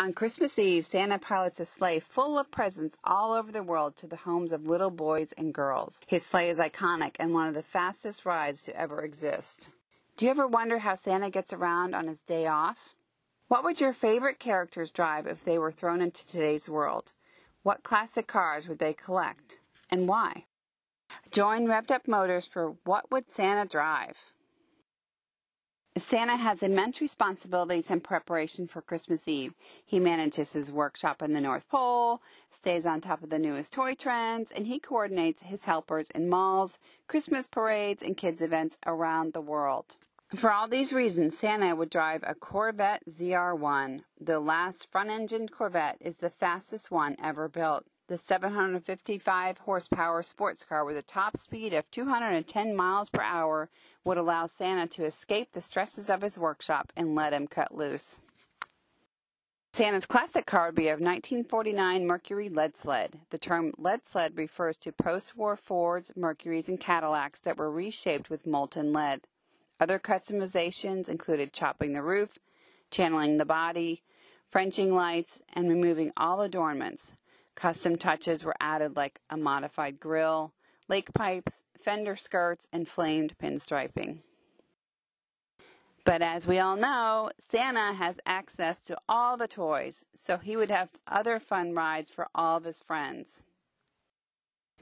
On Christmas Eve, Santa pilots a sleigh full of presents all over the world to the homes of little boys and girls. His sleigh is iconic and one of the fastest rides to ever exist. Do you ever wonder how Santa gets around on his day off? What would your favorite characters drive if they were thrown into today's world? What classic cars would they collect? And why? Join Revved Up Motors for What Would Santa Drive? Santa has immense responsibilities in preparation for Christmas Eve. He manages his workshop in the North Pole, stays on top of the newest toy trends, and he coordinates his helpers in malls, Christmas parades, and kids' events around the world. For all these reasons, Santa would drive a Corvette ZR1. The last front-engined Corvette is the fastest one ever built. The 755 horsepower sports car with a top speed of 210 miles per hour would allow Santa to escape the stresses of his workshop and let him cut loose. Santa's classic car would be a 1949 Mercury lead sled. The term lead sled refers to post-war Fords, Mercurys, and Cadillacs that were reshaped with molten lead. Other customizations included chopping the roof, channeling the body, Frenching lights, and removing all adornments. Custom touches were added like a modified grille, lake pipes, fender skirts, and flamed pinstriping. But as we all know, Santa has access to all the toys, so he would have other fun rides for all of his friends.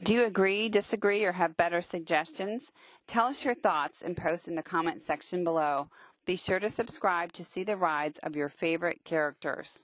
Do you agree, disagree, or have better suggestions? Tell us your thoughts and post in the comment section below. Be sure to subscribe to see the rides of your favorite characters.